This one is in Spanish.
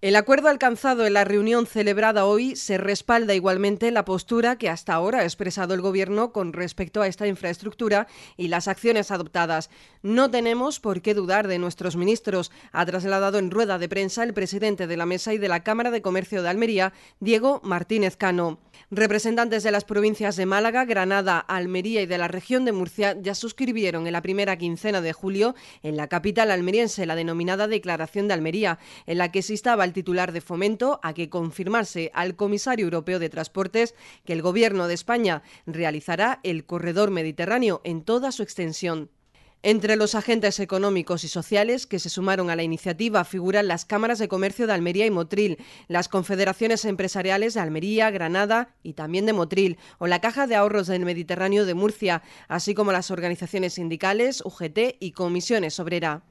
El acuerdo alcanzado en la reunión celebrada hoy se respalda igualmente la postura que hasta ahora ha expresado el Gobierno con respecto a esta infraestructura y las acciones adoptadas. No tenemos por qué dudar de nuestros ministros, ha trasladado en rueda de prensa el presidente de la Mesa y de la Cámara de Comercio de Almería, Diego Martínez Cano. Representantes de las provincias de Málaga, Granada, Almería y de la región de Murcia ya suscribieron en la primera quincena de julio en la capital almeriense la denominada Declaración de Almería, en la que se instaba el titular de Fomento a que confirmase al comisario europeo de Transportes que el Gobierno de España realizará el corredor mediterráneo en toda su extensión. Entre los agentes económicos y sociales que se sumaron a la iniciativa figuran las cámaras de comercio de Almería y Motril, las confederaciones empresariales de Almería, Granada y también de Motril, o la Caja de Ahorros del Mediterráneo de Murcia, así como las organizaciones sindicales, UGT y comisiones obrera.